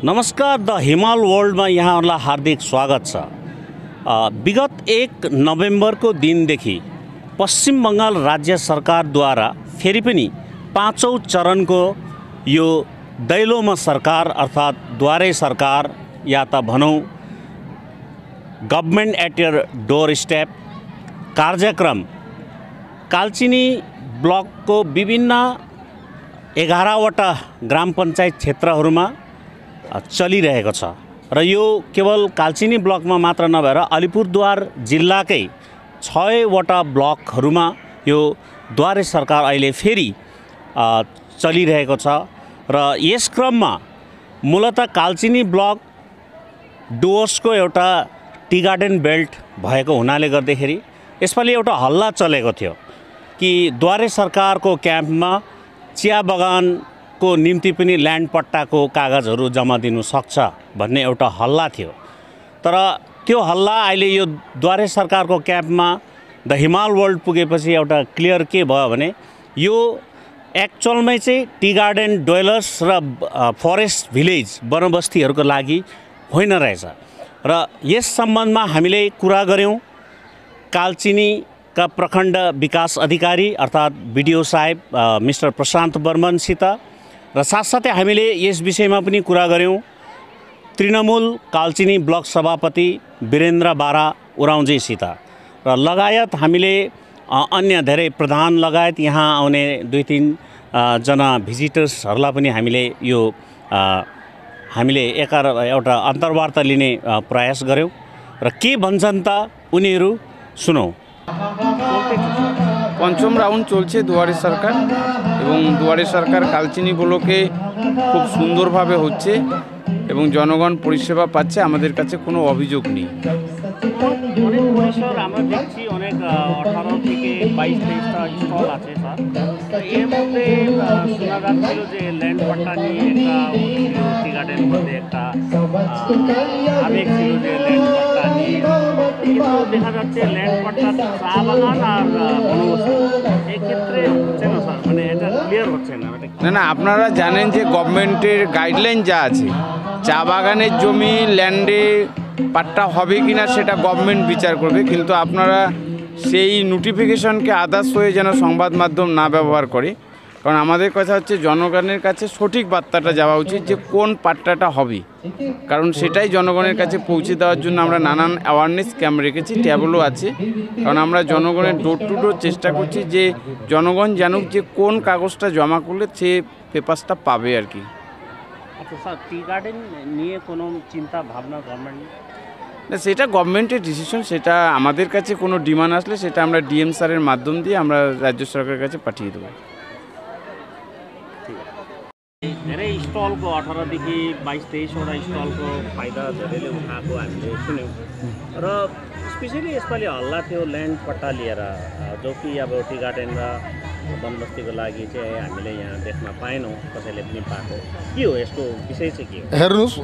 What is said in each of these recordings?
नमस्कार द हिमाल वर्ल्डमा यहाँहरूलाई हार्दिक स्वागत छ। विगत एक नोभेम्बरको दिनदेखि पश्चिम बङ्गाल राज्य सरकारद्वारा फेरि पनि पाँचौँ चरणको यो दैलोमा सरकार अर्थात् द्वारे सरकार या त भनौँ government at your door step कार्यक्रम कालचिनी ब्लकको विभिन्न एघारवटा ग्राम पञ्चायत क्षेत्रहरूमा चलिरहेको छ। र यो केवल कालचिनी ब्लकमा मात्र नभएर अलिपुरद्वार जिल्लाकै छवटा ब्लकहरूमा यो द्वारे सरकार अहिले फेरि चलिरहेको छ। र यस क्रममा मूलत कालचिनी ब्लक डुवर्सको एउटा टी गार्डन बेल्ट भएको हुनाले गर्दाखेरि यसपालि एउटा हल्ला चलेको थियो कि द्वारे सरकारको क्याम्पमा चिया बगानको निम्ति पनि ल्यान्ड पट्टाको कागजहरू जम्मा दिनु सक्छ भन्ने एउटा हल्ला थियो। तर त्यो हल्ला अहिले यो द्वारे सरकारको क्याम्पमा द हिमाल वर्ल्ड पुगेपछि एउटा क्लियर के भयो भने यो एक्चुअलमै चाहिँ टी गार्डन डोइलर्स र फरेस्ट भिलेज वनबस्तीहरूको लागि होइन रहेछ। र यस सम्बन्धमा हामीले कुरा गऱ्यौँ। कालचिनीका प्रखण्ड विकास अधिकारी अर्थात् बिडिओ साहेब मिस्टर प्रशान्त बर्मनसित र साथसाथै हामीले यस विषयमा पनि कुरा गऱ्यौँ तृणमूल कालचिनी ब्लक सभापति वीरेन्द्र बारा उराउँजेसित र लगायत हामीले अ, अन्य धेरै प्रधान लगायत यहाँ आउने दुई तिन अ, जना भिजिटर्सहरूलाई पनि हामीले यो अ, हामीले एकार एउटा अन्तर्वार्ता लिने अ, प्रयास गऱ्यौँ र के भन्छन् त उनीहरू सुनौ পঞ্চম রাউন্ড চলছে দুয়ারে সরকার এবং দুয়ারে সরকার কালচিনি ব্লকে খুব সুন্দরভাবে হচ্ছে এবং জনগণ পরিষেবা পাচ্ছে, আমাদের কাছে কোনো অভিযোগ নেই। আমরা দেখছি অনেক আঠারো থেকে বাইশ আছে এর মধ্যে যে নিয়ে একটা মধ্যে একটা আবেগ নিয়ে। মানে এটা ক্লিয়ার হচ্ছে না না না, আপনারা জানেন যে গভর্নমেন্টের গাইডলাইন যা আছে, চা বাগানের জমি ল্যান্ডে পাট্টা হবে কি না সেটা গভর্নমেন্ট বিচার করবে, কিন্তু আপনারা সেই নোটিফিকেশনকে আদার্স হয়ে যেন সংবাদ মাধ্যম না ব্যবহার করে। কারণ আমাদের কথা হচ্ছে জনগণের কাছে সঠিক বার্তাটা যাওয়া উচিত যে কোন পাট্টাটা হবে। কারণ সেটাই জনগণের কাছে পৌঁছে দেওয়ার জন্য আমরা নানান অ্যাওয়ারনেস ক্যাম্প রেখেছি ট্যাবলও আছে। কারণ আমরা জনগণের ডোর টু ডোর চেষ্টা করছি যে জনগণ জানুক যে কোন কাগজটা জমা করলে সে পেপারসটা পাবে আর কি। আচ্ছা স্যার টি গার্ডেন নিয়ে কোনো চিন্তা ভাবনা গভর্নমেন্ট না সেটা গভর্নমেন্টের ডিসিশন সেটা আমাদের কাছে কোনো ডিমান্ড আসলে সেটা আমরা ডিএম স্যারের মাধ্যম দিয়ে আমরা রাজ্য সরকারের কাছে পাঠিয়ে দেবো। स्टलको अठारदेखि बाइस तेइसवटा स्टलको फाइदा धेरैले उठाएको हामीले सुन्यौँ। र स्पेसली यसपालि हल्ला थियो ल्यान्ड पट्टा लिएर जो कि अब टी गार्डन र वनबस्तीको लागि चाहिँ हामीले यहाँ देख्न पाएनौँ कसैले पनि पाएको। के हो यसको विषय चाहिँ के हो? हेर्नुहोस्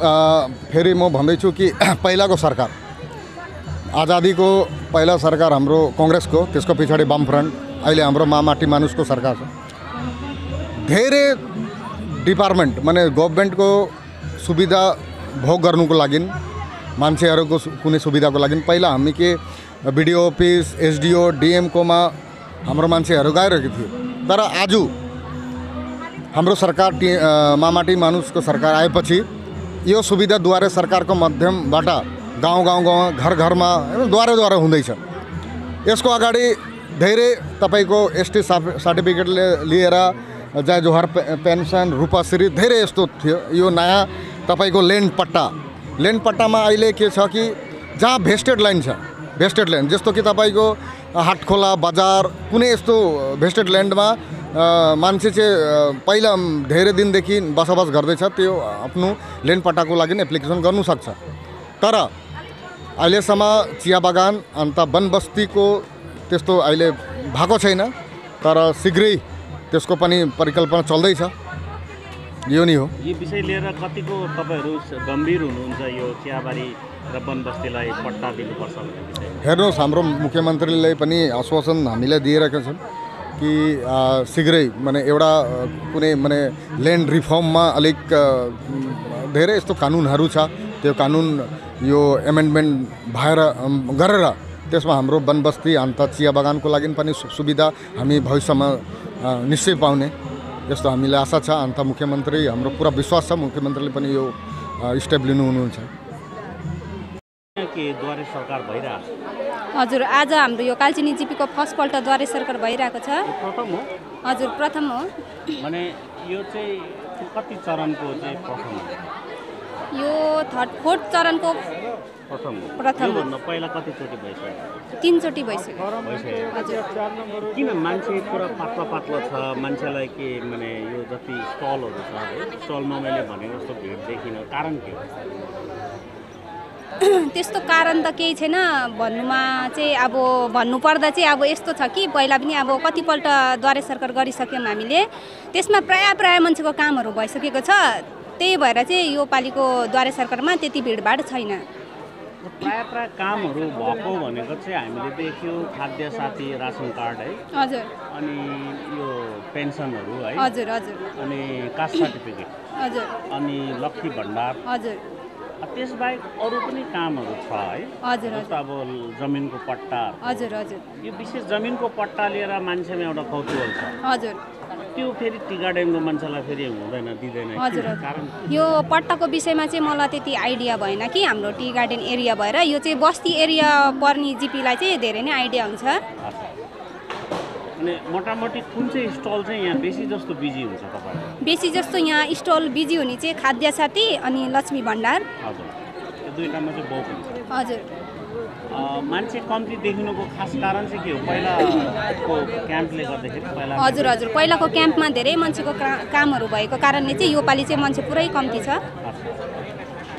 फेरि म भन्दैछु कि पहिलाको सरकार आजादीको पहिला सरकार हाम्रो कङ्ग्रेसको त्यसको पछाडि वामफ्रन्ट अहिले हाम्रो मामाटी मानुसको सरकार छ। धेरै डिपार्टमेन्ट माने को सुविधा भोग गर्नुको लागि मान्छेहरूको सु- कुनै सुविधाको लागि पहिला हामी के बिडिओ अफिस, एसडिओ डिएमकोमा हाम्रो मान्छेहरू गइरहेको थियो तर आज हाम्रो सरकार टी मामाटी मानुसको सरकार आए आएपछि यो सुविधा द्वारे सरकारको माध्यमबाट गाउँ गाउँ गाउँ घर घरमा द्वारे द्वारा हुँदैछ। यसको अगाडि धेरै तपाईँको एसटी साफ़ सर्टिफिकेटले लिएर जय जोहार पे- पेन्सन रूपाश्री धेरै यस्तो थियो। यो नयाँ तपाईँको ल्यान्ड पट्टा। ल्यान्ड पट्टामा अहिले के छ कि जहाँ भेस्टेड लाइन भेस्टेड ल्यान्ड जस्तो कि तपाईँको हाटखोला बजार कुनै यस्तो भेस्टेड अ, मान्छे चाहिँ पहिला धेरै दिनदेखि बसोबास गर्दैछ त्यो आफ्नो ल्यान्ड पट्टाको लागि एप्लिकेसन गर्नुसक्छ तर चिया बगान अन्त वनबस्तीको त्यस्तो अहिले तर शीघ्रै त्यसको पनि परिकल्पना चल्दैछ। यो नै हो। यो विषय लिएर कतिको तपाईँहरू गम्भीर हुनुहुन्छ यो चियाबारी र वनबस्तीलाई पट्टा दिनुपर्छ हेर्नुहोस् हाम्रो मुख्यमन्त्रीले पनि आश्वासन हामीलाई दिइरहेका छन् कि शीघ्रै माने एउटा कुनै माने ल्यान्ड रिफर्ममा अलिक धेरै यस्तो कानुनहरू छ। त्यो कानुन यो एमेन्डमेन्ट भएर गरेर त्यसमा हाम्रो वनबस्ती अन्त चिया बगानको लागि पनि सुविधा हामी भविष्यमा निश्चय पाउने यस्तो हामीलाई आशा छ। अन्त मुख्यमन्त्री हाम्रो पुरा विश्वास छ। मुख्यमन्त्रीले पनि यो स्टेप लिनु हुनुहुन्छ के द्वारे सरकार भइरहेको छ? हजुर आज हाम्रो यो कालचिनी जिपीको फर्स्टपल्ट द्वारे सरकार भइरहेको छ। यो प्रथम हो? हजुर प्रथम हो। भने यो चाहिँ कति चरणको चाहिँ प्रथम हो? यो थर्ड फोर्थ चरणको प्रथम पहिला कतिचोटि भइसक्यो? तिनचोटि भइसक्यो। हजुर। किन मान्छे पुरा पातलो पातलो छ? मान्छेलाई के माने यो जति स्टलहरू छ है स्टलमा मैले भनेको जस्तो भिड देखिनँ कारण के हो? त्यस्तो कारण त केही छैन। भन्नुमा चाहिँ अब भन्नुपर्दा चाहिँ अब यस्तो छ कि पहिला पनि अब कतिपल्ट द्वारे सरकार गरिसक्यौँ हामीले। त्यसमा प्राय प्राय मान्छेको कामहरू भइसकेको छ। त्यही भएर चाहिँ यो पालिको द्वारे सरकारमा त्यति भिडभाड छैन। प्रायः प्रायः कामहरू भएको भनेको चाहिँ हामीले देख्यौँ खाद्य साथी रासन कार्ड है। हजुर। अनि यो पेन्सनहरू है। हजुर हजुर। अनि कास्ट सर्टिफिकेट। हजुर। अनि लक्ष्मी भण्डार। हजुर। त्यसबाहेक अरू पनि कामहरू छ है। हजुर जस्तो अब जमिनको पट्टा। हजुर हजुर। यो विशेष जमिनको पट्टा लिएर मान्छेमा एउटा कौतुहल छ। हजुर। त्यो फेरि टी गार्डनको मान्छेलाई फेरि हुँदैन दिँदैन। हजुर कारण यो पट्टाको विषयमा चाहिँ मलाई त्यति आइडिया भएन कि हाम्रो टी गार्डन एरिया भएर। यो चाहिँ बस्ती एरिया पर्ने जिपीलाई चाहिँ धेरै नै आइडिया हुन्छ। अनि मोटामोटी कुन चाहिँ स्टल चाहिँ यहाँ बेसी जस्तो बिजी हुन्छ तपाईँहरू बेसी जस्तो यहाँ स्टल बिजी हुने चाहिँ खाद्य साथी अनि लक्ष्मी भण्डार। हजुर। हजुर। मान्छे कम्ती देखिनुको खास कारण चाहिँ के हो? पहिलाको क्याम्पले गर्दाखेरि पहिला हजुर हजुर। पहिलाको क्याम्पमा धेरै मान्छेको कामहरू भएको कारणले चाहिँ योपालि चाहिँ मान्छे पुरै कम्ती छ।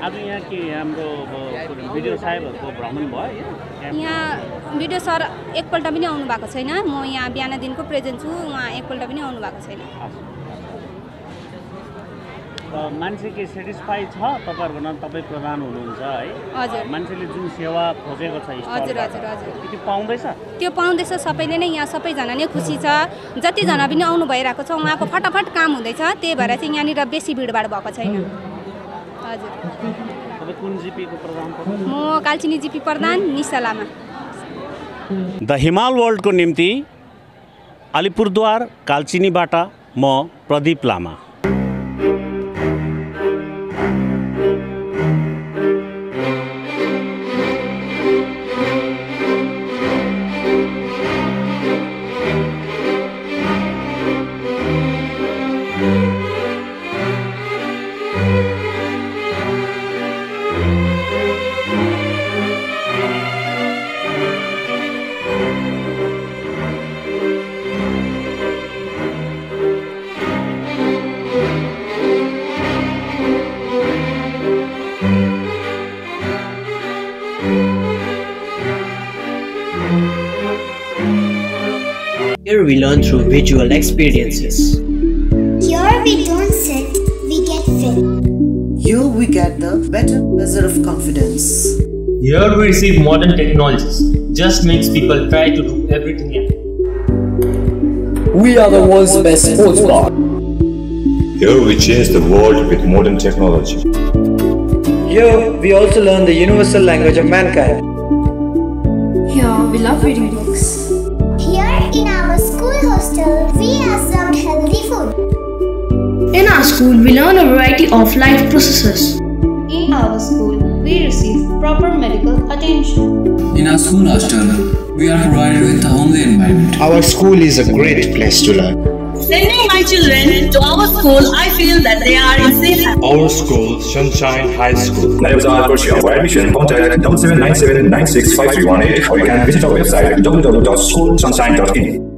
आज यहाँ के हाम्रो भिडियो साहेबहरूको भ्रमण भयो यहाँ भिडियो सर एकपल्ट पनि आउनु भएको छैन। म यहाँ बिहानदेखिको प्रेजेन्ट छु उहाँ एकपल्ट पनि आउनु भएको छैन मान्छे के सेटिस्फाई छ? तपाईँहरूको नाम तपाईँ प्रधान हुनुहुन्छ है? हजुर। मान्छेले जुन सेवा खोजेको छ हजुर हजुर हजुर। त्यो पाउँदैछ? त्यो पाउँदैछ सबैले नै। यहाँ सबैजना नै खुसी छ। जतिजना पनि आउनु भइरहेको छ उहाँको फटाफट काम हुँदैछ। त्यही भएर चाहिँ यहाँनिर बेसी भिडभाड भएको छैन। हजुर। कुन जिपीको प्रधान पद? म कालचिनी जिपी प्रधान निशा लामा। द हिमाल वर्ल्डको निम्ति अलिपुरद्वार कालचिनीबाट म प्रदीप लामा। Here we learn through visual experiences. Here we don't sit, we get fit. Here we get the better measure of confidence. Here we receive modern technologies. Just makes people try to do everything else. We are the world's best sports bar. Here we change the world with modern technology. Here we also learn the universal language of mankind. We have served healthy food. In our school, we learn a variety of life processes. In our school, we receive proper medical attention. In our school hostel, we are provided with a homely environment. Our school is a great place to learn. Sending my children to our school, I feel that they are in safe hands. Our school, Sunshine High School. Nayabazar Persia. For admission, contact 7797 or you can visit our website www.schoolsunshine.in.